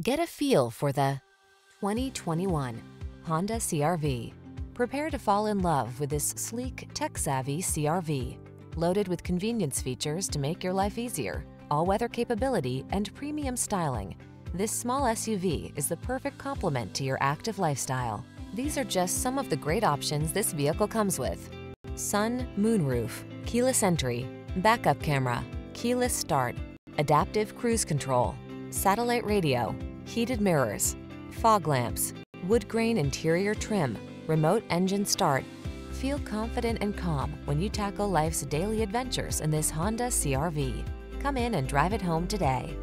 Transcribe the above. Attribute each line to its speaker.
Speaker 1: Get a feel for the 2021 Honda CRV. Prepare to fall in love with this sleek, tech-savvy CRV. Loaded with convenience features to make your life easier, all-weather capability, and premium styling, this small SUV is the perfect complement to your active lifestyle. These are just some of the great options this vehicle comes with. Sun, moonroof, keyless entry, backup camera, keyless start, adaptive cruise control, satellite radio, heated mirrors, fog lamps, wood grain interior trim, remote engine start. Feel confident and calm when you tackle life's daily adventures in this Honda CRV. Come in and drive it home today.